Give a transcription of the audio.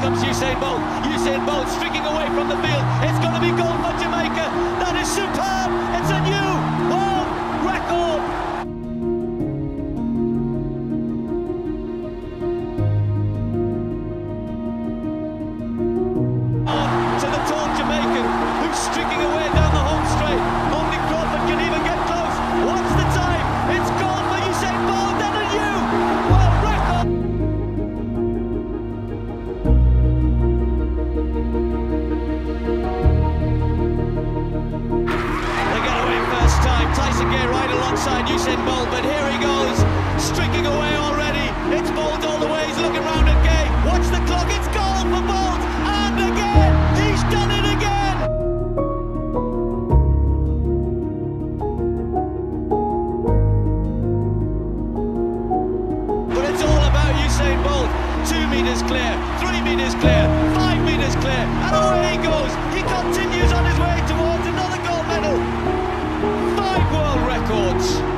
comes Usain Bolt. Usain Bolt streaking away from the field. It's going to Usain Bolt, but here he goes, streaking away already. It's Bolt all the way, he's looking round at Gay. Watch the clock, it's goal for Bolt, and again, he's done it again. But it's all about Usain Bolt. Two metres clear, three metres clear, five metres clear, and away he goes. He continues on his way towards another gold medal. Five world records.